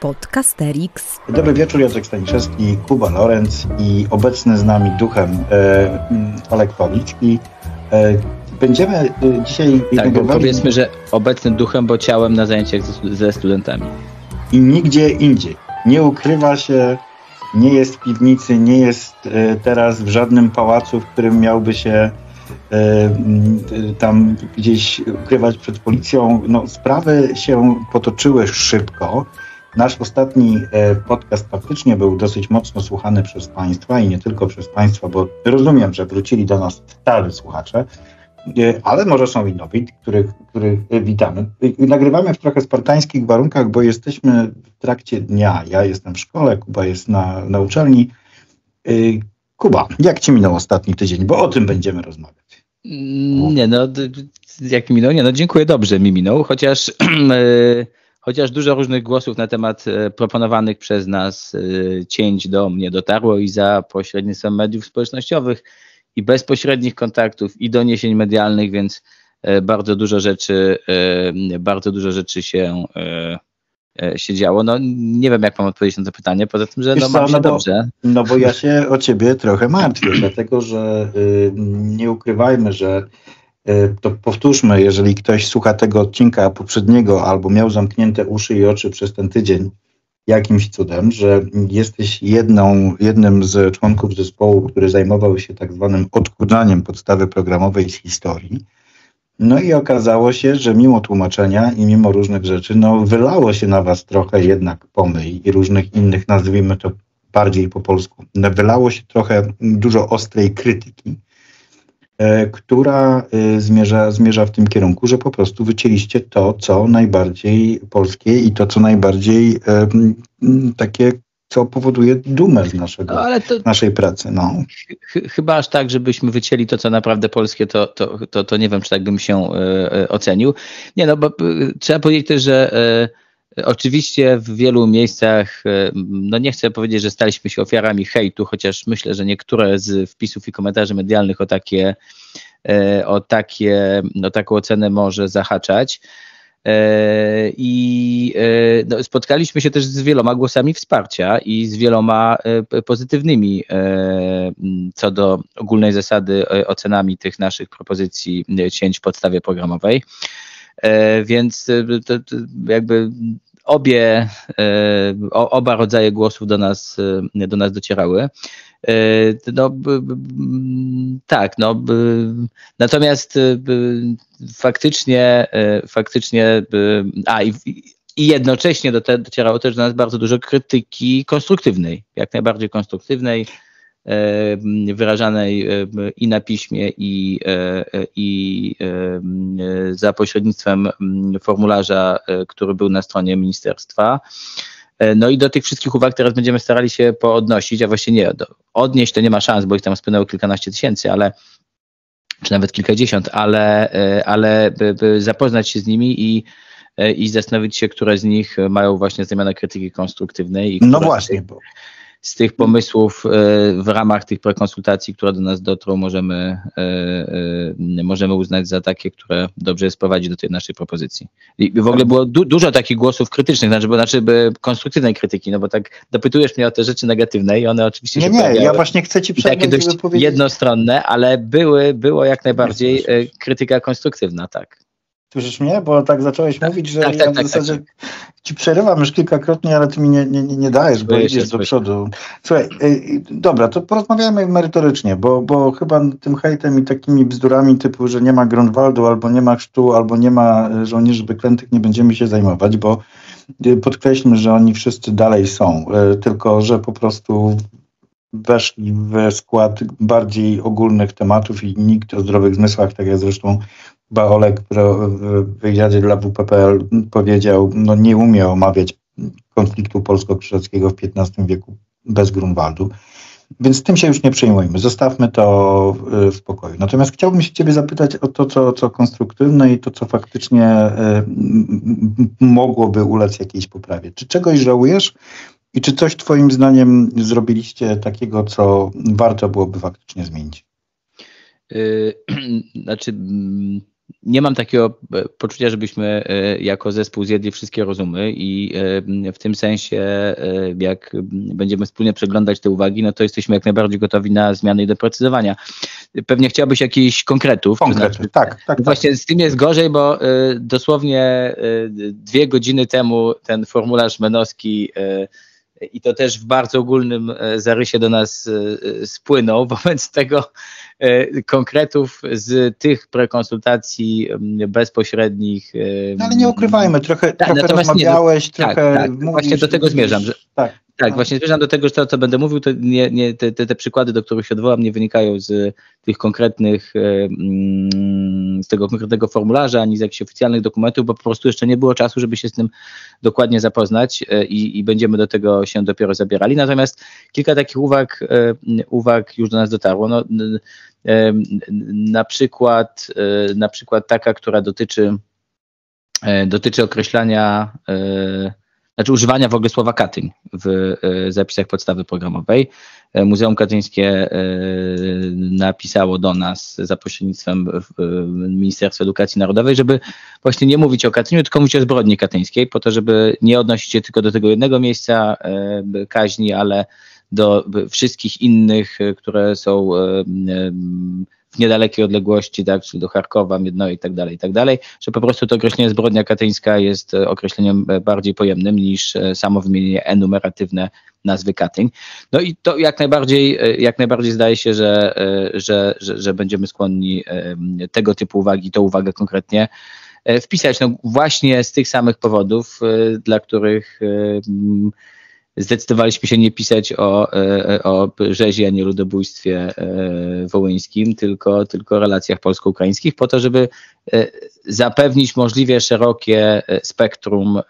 Podcasterix. Dobry wieczór, Jacek Staniszewski, Kuba Lorenz i obecny z nami duchem e, Olek Pawlicki. E, będziemy e, dzisiaj... Tak, bo powiedzmy, że obecny duchem, bo ciałem na zajęciach ze, ze studentami. I nigdzie indziej. Nie ukrywa się, nie jest w piwnicy, nie jest e, teraz w żadnym pałacu, w którym miałby się e, tam gdzieś ukrywać przed policją. No, sprawy się potoczyły szybko. Nasz ostatni e, podcast faktycznie był dosyć mocno słuchany przez Państwa i nie tylko przez Państwa, bo rozumiem, że wrócili do nas starzy słuchacze, e, ale może są i nowi, których, których witamy. Nagrywamy w trochę spartańskich warunkach, bo jesteśmy w trakcie dnia. Ja jestem w szkole, Kuba jest na, na uczelni. E, Kuba, jak Ci minął ostatni tydzień? Bo o tym będziemy rozmawiać. Nie, no, jak mi minął? Nie, no dziękuję, dobrze mi minął, chociaż chociaż dużo różnych głosów na temat e, proponowanych przez nas e, cięć do mnie dotarło i za pośrednictwem mediów społecznościowych i bezpośrednich kontaktów i doniesień medialnych, więc e, bardzo dużo rzeczy, bardzo dużo rzeczy się, się działo. No nie wiem, jak mam odpowiedzieć na to pytanie, poza tym, że no, mam no bo, dobrze. No bo ja się o ciebie trochę martwię, dlatego że y, nie ukrywajmy, że to powtórzmy, jeżeli ktoś słucha tego odcinka poprzedniego albo miał zamknięte uszy i oczy przez ten tydzień, jakimś cudem, że jesteś jedną, jednym z członków zespołu, który zajmował się tak zwanym odkurzaniem podstawy programowej z historii. No i okazało się, że mimo tłumaczenia i mimo różnych rzeczy, no wylało się na was trochę jednak pomyj i różnych innych, nazwijmy to bardziej po polsku, wylało się trochę dużo ostrej krytyki. E, która e, zmierza, zmierza w tym kierunku, że po prostu wycięliście to, co najbardziej polskie i to, co najbardziej takie, co powoduje dumę z naszego, no, to, naszej pracy. No. Ch chyba aż tak, żebyśmy wycięli to, co naprawdę polskie, to, to, to, to nie wiem, czy tak bym się ocenił. Nie, no bo trzeba powiedzieć też, że Oczywiście w wielu miejscach, e, no nie chcę powiedzieć, że staliśmy się ofiarami hejtu, chociaż myślę, że niektóre z wpisów i komentarzy medialnych o takie, e, o takie, o taką ocenę może zahaczać. E, I no, spotkaliśmy się też z wieloma głosami wsparcia i z wieloma pozytywnymi co do ogólnej zasady ocenami tych naszych propozycji cięć w podstawie programowej. Więc to, to jakby obie, e, oba rodzaje głosów do nas, e, do nas docierały. E, no, tak, no, natomiast faktycznie, faktycznie, a i, i jednocześnie do docierało też do nas bardzo dużo krytyki konstruktywnej, jak najbardziej konstruktywnej, wyrażanej i na piśmie, i, e, i za pośrednictwem formularza, e, który był na stronie ministerstwa. E, no i do tych wszystkich uwag teraz będziemy starali się poodnosić, a właściwie nie, odnieść to nie ma szans, bo ich tam spłynęło kilkanaście tysięcy, ale czy nawet kilkadziesiąt, ale, ale zapoznać się z nimi i, i zastanowić się, które z nich mają właśnie znamiona krytyki konstruktywnej. no właśnie, bo z tych pomysłów e, w ramach tych prekonsultacji, które do nas dotrą, możemy, e, e, możemy uznać za takie, które dobrze jest prowadzić do tej naszej propozycji. I w ogóle było du dużo takich głosów krytycznych, znaczy, bo, znaczy by konstruktywnej krytyki, no bo tak dopytujesz mnie o te rzeczy negatywne i one oczywiście nie, się Nie, nie, ja właśnie chcę ci przerwać, Takie dość powiedzieć... jednostronne, ale były, było jak najbardziej krytyka konstruktywna, tak. Słyszysz mnie? Bo tak zacząłeś tak, mówić, że tak, ja tak, w tak, zasadzie tak, ci przerywam już kilkakrotnie, ale ty mi nie, nie, nie dajesz, bo idziesz do przodu. Słuchaj, y, dobra, to porozmawiamy merytorycznie, bo, bo chyba tym hejtem i takimi bzdurami typu, że nie ma Grunwaldu, albo nie ma chrztu, albo nie ma żołnierzy wyklętych nie będziemy się zajmować, bo y, podkreślmy, że oni wszyscy dalej są, y, tylko że po prostu weszli w skład bardziej ogólnych tematów i nikt o zdrowych zmysłach, tak jak zresztą chyba Olek w wywiadzie dla WPPL powiedział, no nie umie omawiać konfliktu polsko-krzyżackiego w XV wieku bez Grunwaldu. Więc tym się już nie przejmujmy. Zostawmy to w spokoju. Natomiast chciałbym się Ciebie zapytać o to, co, co konstruktywne i to, co faktycznie mogłoby ulec jakiejś poprawie. Czy czegoś żałujesz? I czy coś Twoim zdaniem zrobiliście takiego, co warto byłoby faktycznie zmienić? Yy, znaczy, nie mam takiego e, poczucia, żebyśmy e, jako zespół zjedli wszystkie rozumy i e, w tym sensie, jak będziemy wspólnie przeglądać te uwagi, no to jesteśmy jak najbardziej gotowi na zmiany i doprecyzowania. Pewnie chciałbyś jakichś konkretów. Konkrety, znaczy, tak, tak, tak. Właśnie z tym jest gorzej, bo dosłownie dwie godziny temu ten formularz menowski i to też w bardzo ogólnym zarysie do nas spłynął. Wobec tego E, konkretów z tych prekonsultacji bezpośrednich. No ale nie ukrywajmy, trochę, tak, trochę rozmawiałeś, nie, trochę tak, tak, mówisz, Właśnie do tego zmierzam, że, tak. Tak, właśnie zmierzam do tego, że to, co będę mówił, to nie, nie, te, te, te przykłady, do których się odwołam, nie wynikają z tych konkretnych, e, mm, z tego konkretnego formularza, ani z jakichś oficjalnych dokumentów, bo po prostu jeszcze nie było czasu, żeby się z tym dokładnie zapoznać e, i, i będziemy do tego się dopiero zabierali. Natomiast kilka takich uwag, e, uwag już do nas dotarło. No, na przykład, na przykład taka, która dotyczy, dotyczy określania znaczy używania w ogóle słowa Katyń w e, zapisach podstawy programowej. E, Muzeum Katyńskie e, napisało do nas za pośrednictwem Ministerstwa Edukacji Narodowej, żeby właśnie nie mówić o Katyniu, tylko mówić o zbrodni katyńskiej, po to, żeby nie odnosić się tylko do tego jednego miejsca kaźni, ale do wszystkich innych, które są w niedalekiej odległości, tak, czyli do Charkowa, Miedno i tak dalej, i tak dalej, że po prostu to określenie zbrodnia katyńska jest e, określeniem e, bardziej pojemnym niż e, samo wymienienie enumeratywne nazwy Katyń. No i to jak najbardziej, jak najbardziej zdaje się, że, że, że, że będziemy skłonni tego typu uwagi, tą uwagę konkretnie wpisać. No właśnie z tych samych powodów, dla których zdecydowaliśmy się nie pisać o, e, o rzezi, a nie ludobójstwie e, wołyńskim, tylko, tylko relacjach polsko-ukraińskich, po to, żeby e, zapewnić możliwie szerokie spektrum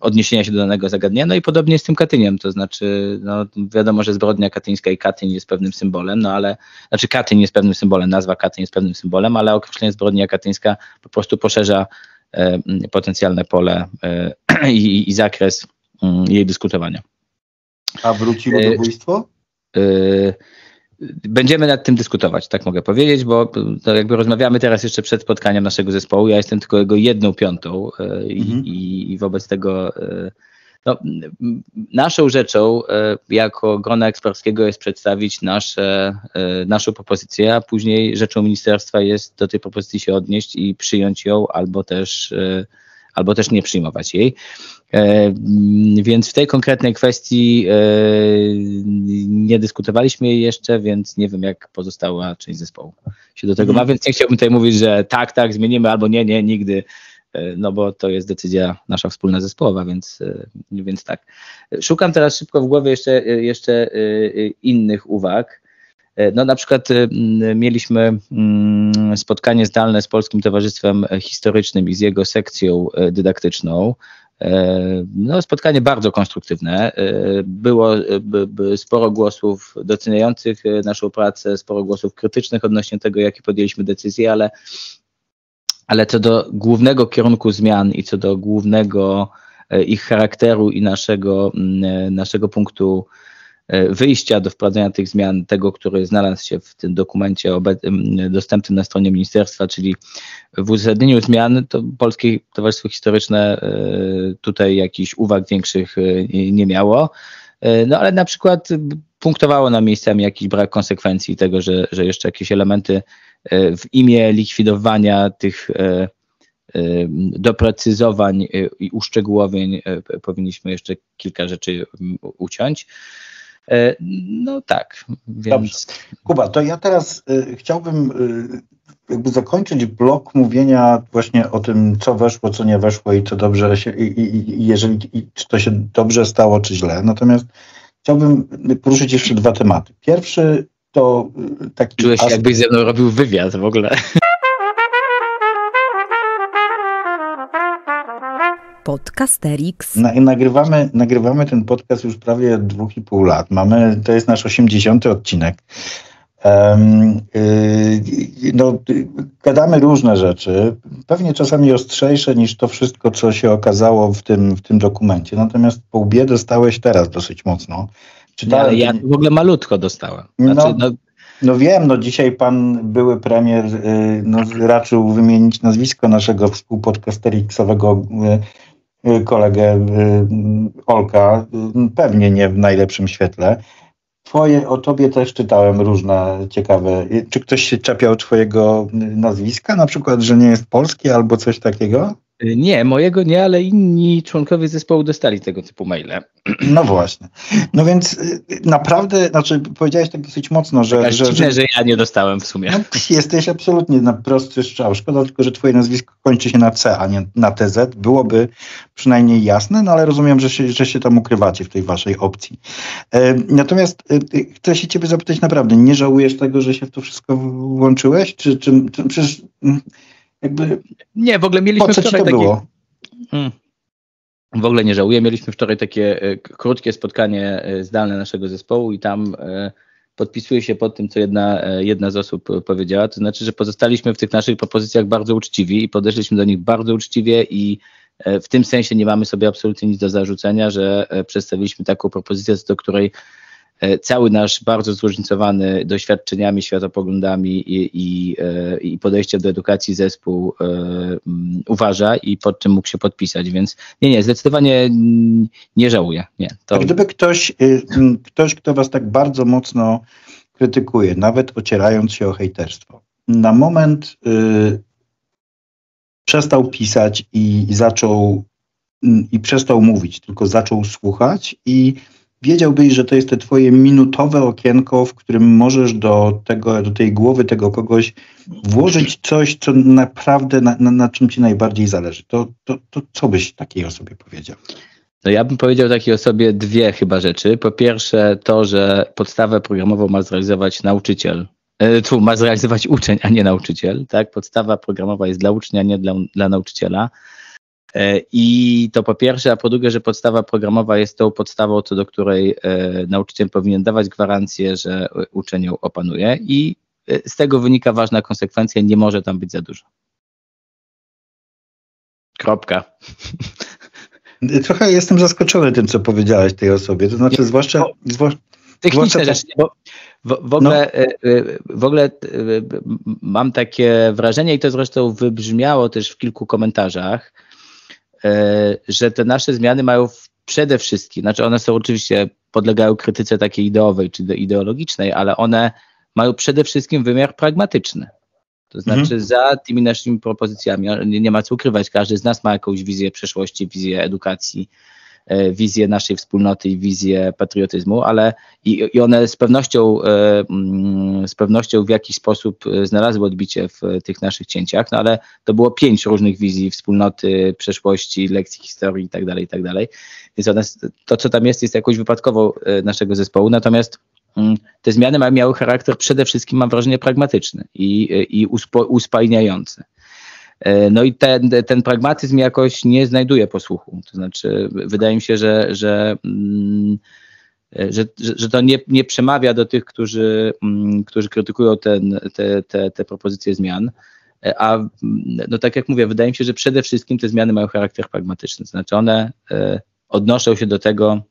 odniesienia się do danego zagadnienia. No i podobnie z tym Katyniem, to znaczy, no, wiadomo, że zbrodnia katyńska i Katyń jest pewnym symbolem, no ale, znaczy Katyń jest pewnym symbolem, nazwa Katyń jest pewnym symbolem, ale określenie zbrodnia katyńska po prostu poszerza E, potencjalne pole e, i, i zakres mm, jej dyskutowania. A wróciło ludobójstwo? E, będziemy nad tym dyskutować, tak mogę powiedzieć, bo to jakby rozmawiamy teraz jeszcze przed spotkaniem naszego zespołu. Ja jestem tylko jego jedną piątą mhm. i, i, wobec tego no, naszą rzeczą e, jako grona eksperckiego jest przedstawić nasze, e, naszą propozycję, a później rzeczą ministerstwa jest do tej propozycji się odnieść i przyjąć ją albo też, e, albo też nie przyjmować jej. Więc w tej konkretnej kwestii nie dyskutowaliśmy jeszcze, więc nie wiem, jak pozostała część zespołu się do tego ma, mhm. więc nie chciałbym tutaj mówić, że tak, tak, zmienimy albo nie, nie, nigdy no bo to jest decyzja nasza wspólna zespołowa, więc, e, więc tak. Szukam teraz szybko w głowie jeszcze, e, jeszcze innych uwag. No na przykład mieliśmy mm, spotkanie zdalne z Polskim Towarzystwem Historycznym i z jego sekcją dydaktyczną. No, spotkanie bardzo konstruktywne. Było sporo głosów doceniających naszą pracę, sporo głosów krytycznych odnośnie tego, jakie podjęliśmy decyzje, ale ale co do głównego kierunku zmian i co do głównego e, ich charakteru i naszego, e, naszego punktu e, wyjścia do wprowadzenia tych zmian, tego, który znalazł się w tym dokumencie dostępnym na stronie ministerstwa, czyli w uzasadnieniu zmian, to Polskie Towarzystwo Historyczne tutaj jakichś uwag większych nie miało. No ale na przykład punktowało nam miejscami jakiś brak konsekwencji tego, że, że jeszcze jakieś elementy w imię likwidowania tych e, e, doprecyzowań i uszczegółowień powinniśmy jeszcze kilka rzeczy uciąć. No tak, więc... Dobrze. Kuba, to ja teraz chciałbym jakby zakończyć blok mówienia właśnie o tym, co weszło, co nie weszło i co dobrze się, i, i, i jeżeli, i, czy to się dobrze stało, czy źle. Natomiast chciałbym poruszyć jeszcze dwa tematy. Pierwszy to y, taki... Czułeś się, jakbyś ze mną robił wywiad w ogóle. Podcasterix. Na, nagrywamy, nagrywamy ten podcast już prawie dwóch i pół lat. Mamy, to jest nasz 80. odcinek. Um, yy, no, gadamy różne rzeczy, pewnie czasami ostrzejsze niż to wszystko, co się okazało w tym, w tym dokumencie. Natomiast po dostałeś teraz dosyć mocno. Czytałem, ale ja w ogóle malutko dostałem. Znaczy, no, no, No wiem, no dzisiaj pan były premier y, no, raczył wymienić nazwisko naszego współpodcasterixowego y, y, kolegę Olka, pewnie nie w najlepszym świetle. Twoje, o tobie też czytałem różne ciekawe. Czy ktoś się czepiał twojego nazwiska, na przykład, że nie jest polski albo coś takiego? Nie, mojego nie, ale inni członkowie zespołu dostali tego typu maile. No właśnie. No więc y, naprawdę, znaczy powiedziałeś tak dosyć mocno, że... Tak, że, dziwne, że, że ja nie dostałem w sumie. No, jesteś absolutnie na prosty strzał. Szkoda tylko, że twoje nazwisko kończy się na C, a nie na TZ. Byłoby przynajmniej jasne, no ale rozumiem, że się, że się tam ukrywacie w tej waszej opcji. E, natomiast e, chcę się ciebie zapytać naprawdę, nie żałujesz tego, że się w to wszystko włączyłeś? Czy, czy, czy przecież mm, jakby... Nie, w ogóle mieliśmy po co wczoraj to takie... było? Hmm. W ogóle nie żałuję. Mieliśmy wczoraj takie e, krótkie spotkanie e, zdalne naszego zespołu i tam e, podpisuję się pod tym, co jedna, jedna z osób powiedziała. To znaczy, że pozostaliśmy w tych naszych propozycjach bardzo uczciwi i podeszliśmy do nich bardzo uczciwie i w tym sensie nie mamy sobie absolutnie nic do zarzucenia, że przedstawiliśmy taką propozycję, do której E, cały nasz bardzo zróżnicowany doświadczeniami, światopoglądami i, i, e, i podejściem do edukacji zespół e, mm, uważa i pod czym mógł się podpisać, więc nie, nie, zdecydowanie nie żałuję. Nie, to... A gdyby ktoś, y, ktoś, kto was tak bardzo mocno krytykuje, nawet ocierając się o hejterstwo, na moment y, przestał pisać i zaczął i przestał mówić, tylko zaczął słuchać i wiedziałbyś, że to jest te twoje minutowe okienko, w którym możesz do, tego, do tej głowy tego kogoś włożyć coś, co naprawdę na, na, na czym ci najbardziej zależy, to, to, to co byś takiej osobie powiedział? No ja bym powiedział takiej osobie dwie chyba rzeczy. Po pierwsze to, że podstawę programową ma zrealizować nauczyciel. E, tu ma zrealizować uczeń, a nie nauczyciel. Tak? Podstawa programowa jest dla ucznia, nie dla, dla nauczyciela. E, I to po pierwsze, a po drugie, że podstawa programowa jest tą podstawą, co do której e, nauczyciel powinien dawać gwarancję, że uczeń ją opanuje i e, z tego wynika ważna konsekwencja, nie może tam być za dużo. Kropka. Trochę jestem zaskoczony tym, co powiedziałeś tej osobie, to znaczy zwłaszcza... zwłaszcza Techniczne rzeczy, bo w, w, ogóle, no. w ogóle mam takie wrażenie i to zresztą wybrzmiało też w kilku komentarzach, że te nasze zmiany mają przede wszystkim, znaczy one są oczywiście, podlegają krytyce takiej ideowej czy ideologicznej, ale one mają przede wszystkim wymiar pragmatyczny. To znaczy mhm. za tymi naszymi propozycjami, nie, nie ma co ukrywać, każdy z nas ma jakąś wizję przeszłości, wizję edukacji, E, wizję naszej wspólnoty i wizję patriotyzmu, ale i, i one z pewnością, e, mm, z pewnością w jakiś sposób e, znalazły odbicie w tych naszych cięciach, no ale to było pięć różnych wizji wspólnoty, przeszłości, lekcji historii itd., tak itd. Tak Więc one, to, co tam jest, jest jakoś wypadkowo naszego zespołu, natomiast mm, te zmiany miały charakter przede wszystkim, mam wrażenie, pragmatyczny i, i uspo, uspajniający. E, no i ten, ten pragmatyzm jakoś nie znajduje posłuchu. To znaczy, wydaje mi się, że, że, mm, że, że to nie, nie przemawia do tych, którzy, mm, którzy krytykują ten, te, te, te propozycje zmian. E, a no tak jak mówię, wydaje mi się, że przede wszystkim te zmiany mają charakter pragmatyczny. Znaczy, one e, odnoszą się do tego,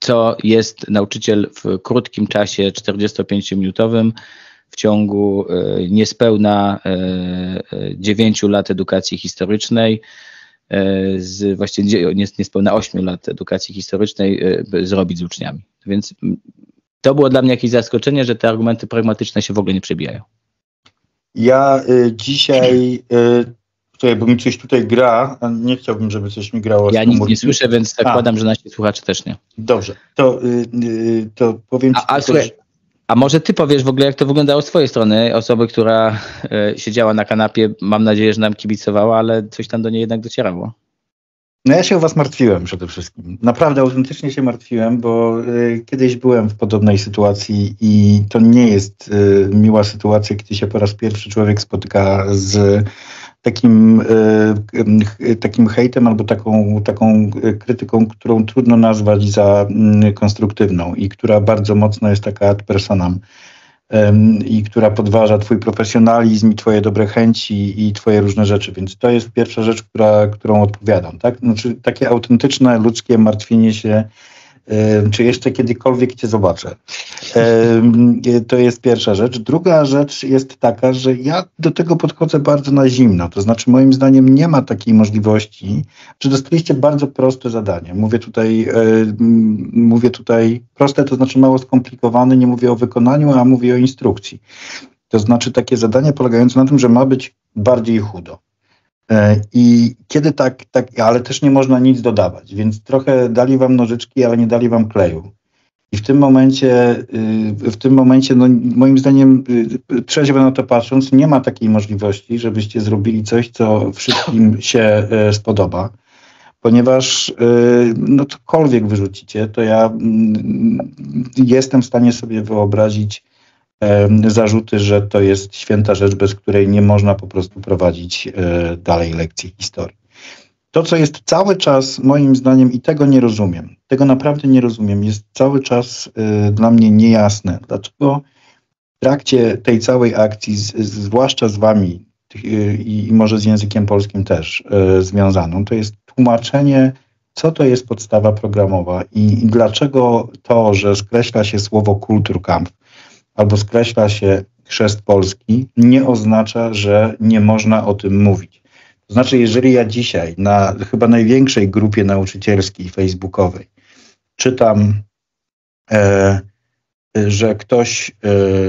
co jest nauczyciel w krótkim czasie 45-minutowym w ciągu e, niespełna 9 e, e, lat edukacji historycznej, z właściwie niespełna 8 lat edukacji historycznej zrobić z uczniami. Więc to było dla mnie jakieś zaskoczenie, że te argumenty pragmatyczne się w ogóle nie przebijają. Ja y, dzisiaj, y, bo mi coś tutaj gra, nie chciałbym, żeby coś mi grało. Ja nic nie słyszę, więc zakładam, a. że nasi słuchacze też nie. Dobrze, to, y to powiem Ci. A, a słuchaj, a może ty powiesz w ogóle, jak to wyglądało z twojej strony, osoby, która e, siedziała na kanapie, mam nadzieję, że nam kibicowała, ale coś tam do niej jednak docierało. No ja się o was martwiłem przede wszystkim. Naprawdę autentycznie się martwiłem, bo y, kiedyś byłem w podobnej sytuacji i to nie jest y, miła sytuacja, kiedy się po raz pierwszy człowiek spotyka z takim, e, takim hejtem albo taką, taką krytyką, którą trudno nazwać za mm, konstruktywną i która bardzo mocno jest taka ad personam i która podważa twój profesjonalizm i twoje dobre chęci i twoje różne rzeczy. Więc to jest pierwsza rzecz, która, którą odpowiadam. Tak? Znaczy, takie autentyczne, ludzkie martwienie się czy jeszcze kiedykolwiek Cię zobaczę. To jest pierwsza rzecz. Druga rzecz jest taka, że ja do tego podchodzę bardzo na zimno. To znaczy, moim zdaniem, nie ma takiej możliwości, że dostaliście bardzo proste zadanie. Mówię tutaj, mówię tutaj proste, to znaczy mało skomplikowane, nie mówię o wykonaniu, a mówię o instrukcji. To znaczy takie zadanie polegające na tym, że ma być bardziej chudo. E, I kiedy tak, tak, ale też nie można nic dodawać, więc trochę dali wam nożyczki, ale nie dali wam kleju. I w tym momencie, y, w tym momencie, no, moim zdaniem, y, trzeźwo na to patrząc, nie ma takiej możliwości, żebyście zrobili coś, co wszystkim się e, spodoba, ponieważ y, no, cokolwiek wyrzucicie, to ja mm, jestem w stanie sobie wyobrazić zarzuty, że to jest święta rzecz, bez której nie można po prostu prowadzić e, dalej lekcji historii. To, co jest cały czas, moim zdaniem, i tego nie rozumiem, tego naprawdę nie rozumiem, jest cały czas e, dla mnie niejasne. Dlaczego w trakcie tej całej akcji, zwłaszcza z Wami e, i może z językiem polskim też związaną, to jest tłumaczenie, co to jest podstawa programowa i dlaczego to, że skreśla się słowo Kulturkampf, albo skreśla się chrzest polski, nie oznacza, że nie można o tym mówić. To znaczy, jeżeli ja dzisiaj na chyba największej grupie nauczycielskiej facebookowej czytam, e, że ktoś,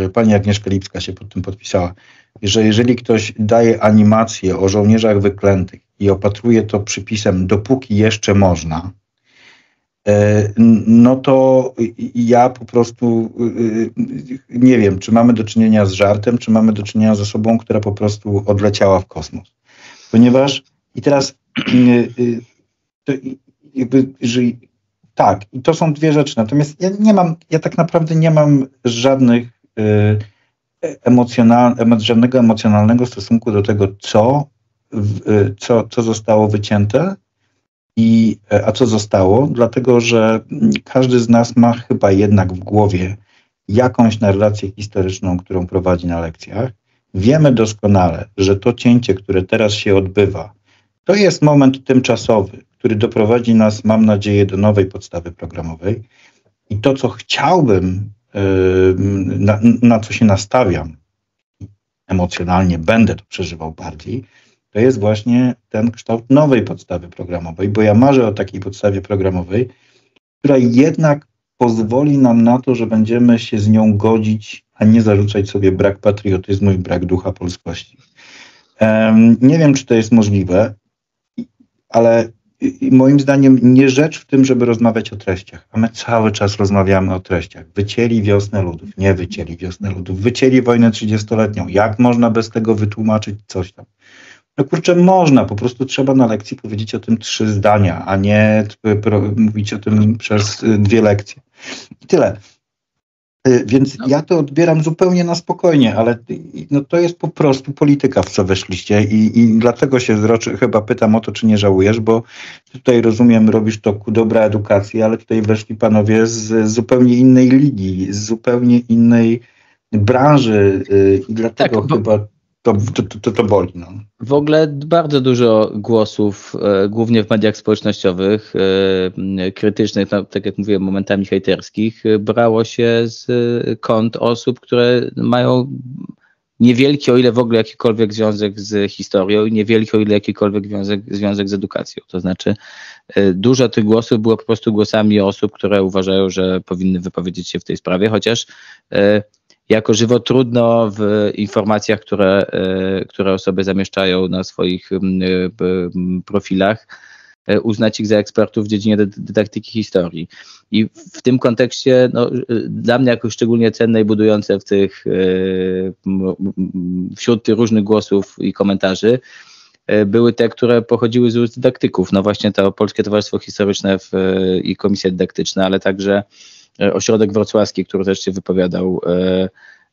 e, pani Agnieszka Lipska się pod tym podpisała, że jeżeli ktoś daje animację o żołnierzach wyklętych i opatruje to przypisem dopóki jeszcze można, no to ja po prostu y, y, nie wiem, czy mamy do czynienia z żartem, czy mamy do czynienia z osobą, która po prostu odleciała w kosmos. Ponieważ i teraz y, to jakby, że tak, i to są dwie rzeczy. Natomiast ja nie mam, ja tak naprawdę nie mam żadnych emocjonal, żadnego emocjonalnego stosunku do tego, co, co, co zostało wycięte, i, e, a co zostało? Dlatego, że każdy z nas ma chyba jednak w głowie jakąś narrację historyczną, którą prowadzi na lekcjach. Wiemy doskonale, że to cięcie, które teraz się odbywa, to jest moment tymczasowy, który doprowadzi nas, mam nadzieję, do nowej podstawy programowej. I to, co chciałbym, e, na, na co się nastawiam, emocjonalnie będę to przeżywał bardziej, to jest właśnie ten kształt nowej podstawy programowej, bo ja marzę o takiej podstawie programowej, która jednak pozwoli nam na to, że będziemy się z nią godzić, a nie zarzucać sobie brak patriotyzmu i brak ducha polskości. Um, nie wiem, czy to jest możliwe, ale moim zdaniem nie rzecz w tym, żeby rozmawiać o treściach, a my cały czas rozmawiamy o treściach. Wycięli wiosnę ludów, nie wycięli wiosnę ludów, wycięli wojnę 30-letnią. Jak można bez tego wytłumaczyć coś tam? No kurczę, można, po prostu trzeba na lekcji powiedzieć o tym trzy zdania, a nie mówić o tym przez y, dwie lekcje. I tyle. Y, więc no. ja to odbieram zupełnie na spokojnie, ale no to jest po prostu polityka, w co weszliście i, i dlatego się zroczy, chyba pytam o to, czy nie żałujesz, bo tutaj rozumiem, robisz to ku dobra edukacji, ale tutaj weszli panowie z zupełnie innej ligi, z zupełnie innej branży y, i dlatego tak, chyba to, to, to, to boli. No. W ogóle bardzo dużo głosów, e, głównie w mediach społecznościowych, e, krytycznych, no, tak jak mówiłem, momentami hejterskich, e, brało się z kont osób, które mają niewielki, o ile w ogóle jakikolwiek związek z historią i niewielki, o ile jakikolwiek związek, związek z edukacją. To znaczy dużo tych głosów było po prostu głosami osób, które uważają, że powinny wypowiedzieć się w tej sprawie, chociaż jako żywo trudno w informacjach, które, e, które osoby zamieszczają na swoich profilach, e, uznać ich za ekspertów w dziedzinie dydaktyki historii. I w tym kontekście no, dla mnie jakoś szczególnie cenne i budujące w tych, e, wśród tych różnych głosów i komentarzy były te, które pochodziły z ust dydaktyków. No właśnie to Polskie Towarzystwo Historyczne w, i Komisja Dydaktyczna, ale także E, ośrodek wrocławski, który też się wypowiadał e,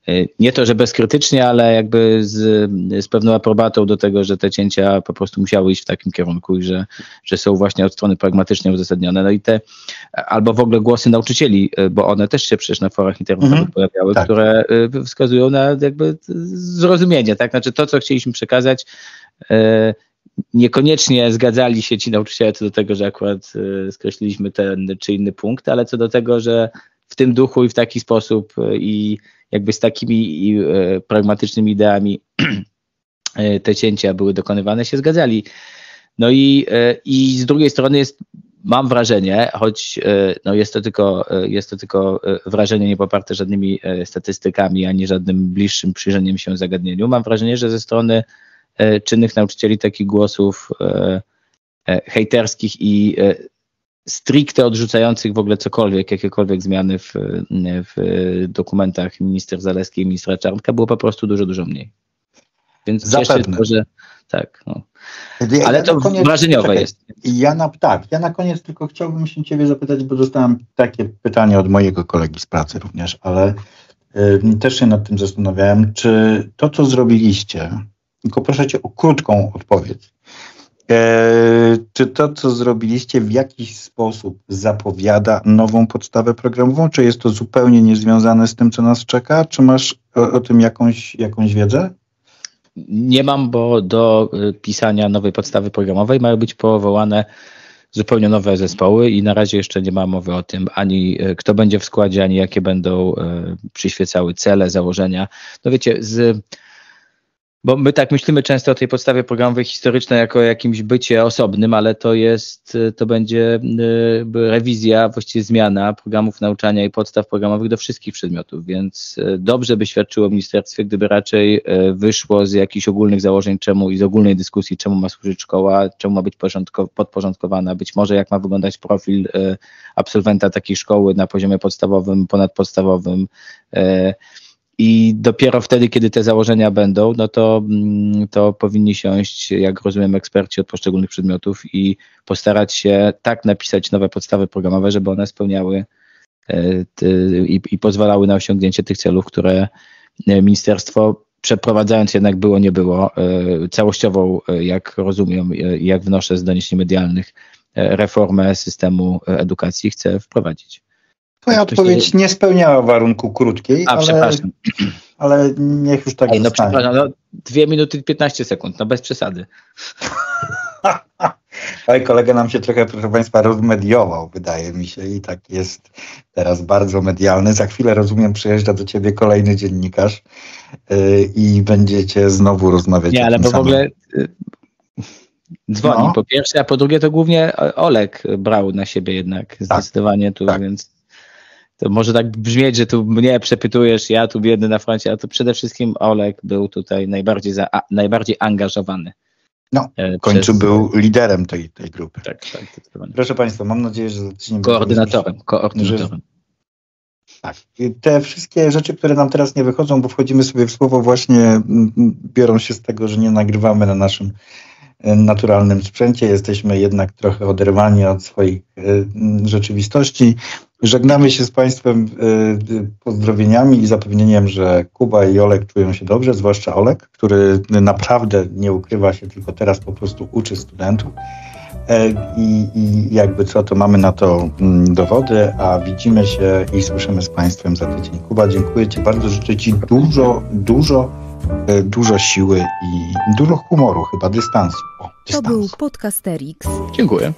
e, nie to, że bezkrytycznie, ale jakby z, z pewną aprobatą do tego, że te cięcia po prostu musiały iść w takim kierunku i że, że są właśnie od strony pragmatycznie uzasadnione. No i te, albo w ogóle głosy nauczycieli, bo one też się przecież na forach internetowych mhm. pojawiały, tak. które wskazują na jakby zrozumienie, tak? Znaczy to, co chcieliśmy przekazać, niekoniecznie zgadzali się ci nauczyciele co do tego, że akurat skreśliliśmy ten czy inny punkt, ale co do tego, że w tym duchu i w taki sposób i jakby z takimi pragmatycznymi ideami te cięcia były dokonywane, się zgadzali. No i, i z drugiej strony jest mam wrażenie, choć no jest, to tylko, jest to tylko wrażenie nie poparte żadnymi statystykami, ani żadnym bliższym przyjrzeniem się zagadnieniu, mam wrażenie, że ze strony czynnych nauczycieli takich głosów hejterskich i stricte odrzucających w ogóle cokolwiek, jakiekolwiek zmiany w, w dokumentach minister Zaleskiej i ministra Czarnka było po prostu dużo, dużo mniej. Więc Zapewne. się, że tak. No. Ale to koniec, wrażeniowe czekaj, jest. Ja na, tak, ja na koniec tylko chciałbym się Ciebie zapytać, bo dostałem takie pytanie od mojego kolegi z pracy również, ale y, też się nad tym zastanawiałem, czy to, co zrobiliście, tylko proszę Cię o krótką odpowiedź, y, czy to, co zrobiliście, w jakiś sposób zapowiada nową podstawę programową? Czy jest to zupełnie niezwiązane z tym, co nas czeka? Czy masz o, o tym jakąś, jakąś wiedzę? Nie mam, bo do y, pisania nowej podstawy programowej mają być powołane zupełnie nowe zespoły i na razie jeszcze nie ma mowy o tym ani y, kto będzie w składzie, ani jakie będą y, przyświecały cele, założenia. No wiecie, z bo my tak myślimy często o tej podstawie programowej historycznej jako jakimś bycie osobnym, ale to jest, to będzie y, rewizja, właściwie zmiana programów nauczania i podstaw programowych do wszystkich przedmiotów, więc y, dobrze by świadczyło ministerstwie, gdyby raczej y, wyszło z jakichś ogólnych założeń czemu i z ogólnej dyskusji, czemu ma służyć szkoła, czemu ma być podporządkowana, być może jak ma wyglądać profil absolwenta takiej szkoły na poziomie podstawowym, ponadpodstawowym, i dopiero wtedy, kiedy te założenia będą, no to, mm, to powinni siąść, jak rozumiem, eksperci od poszczególnych przedmiotów i postarać się tak napisać nowe podstawy programowe, żeby one spełniały e, i, i pozwalały na osiągnięcie tych celów, które e, ministerstwo przeprowadzając jednak było, nie było, e, całościową, jak rozumiem, jak wnoszę z doniesień medialnych, reformę systemu edukacji chce wprowadzić. Twoja odpowiedź nie spełniała warunku krótkiej, A, ale, przepraszam. ale niech już tak Ej, no przepraszam, no, dwie minuty 15 sekund, no bez przesady. Oj, kolega nam się trochę, proszę Państwa, rozmediował, wydaje mi się, i tak jest teraz bardzo medialny. Za chwilę, rozumiem, przyjeżdża do Ciebie kolejny dziennikarz yy, i będziecie znowu rozmawiać. Nie, ale bo w ogóle yy, dzwoni no. po pierwsze, a po drugie to głównie Olek brał na siebie jednak tak, zdecydowanie tu, tak. więc to może tak brzmieć, że tu mnie przepytujesz, ja tu biedny na froncie, ale to przede wszystkim Olek był tutaj najbardziej, za, a, najbardziej angażowany. No, e, w końcu przez... był liderem tej, tej grupy. Tak, tak. Proszę Państwa, mam nadzieję, że zaczniemy... Koordynatorem, koordynatorem. Tak. Te wszystkie rzeczy, które nam teraz nie wychodzą, bo wchodzimy sobie w słowo, właśnie biorą się z tego, że nie nagrywamy na naszym naturalnym sprzęcie. Jesteśmy jednak trochę oderwani od swoich e, rzeczywistości. Żegnamy się z Państwem y, pozdrowieniami i zapewnieniem, że Kuba i Olek czują się dobrze, zwłaszcza Olek, który naprawdę nie ukrywa się, tylko teraz po prostu uczy studentów. E, I, I, jakby co, to mamy na to mm, dowody, a widzimy się i słyszymy z Państwem za tydzień. Kuba, dziękuję Ci bardzo, życzę Ci dużo, dużo, dużo siły i dużo humoru, chyba dystansu. O, dystansu. To był Podcasterix. Dziękuję.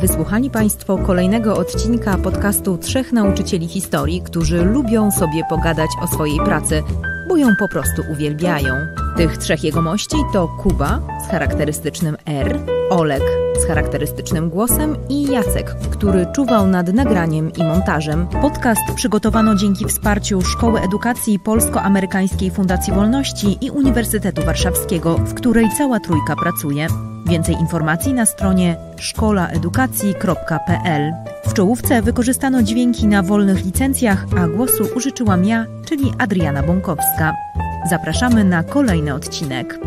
Wysłuchali Państwo kolejnego odcinka podcastu Trzech Nauczycieli Historii, którzy lubią sobie pogadać o swojej pracy, bo ją po prostu uwielbiają. Tych trzech jegomości to Kuba z charakterystycznym R, Olek z charakterystycznym głosem i Jacek, który czuwał nad nagraniem i montażem. Podcast przygotowano dzięki wsparciu Szkoły Edukacji Polsko-Amerykańskiej Fundacji Wolności i Uniwersytetu Warszawskiego, w której cała trójka pracuje. Więcej informacji na stronie szkolaedukacji.pl. W czołówce wykorzystano dźwięki na wolnych licencjach, a głosu użyczyłam ja, czyli Adriana Bąkowska. Zapraszamy na kolejny odcinek.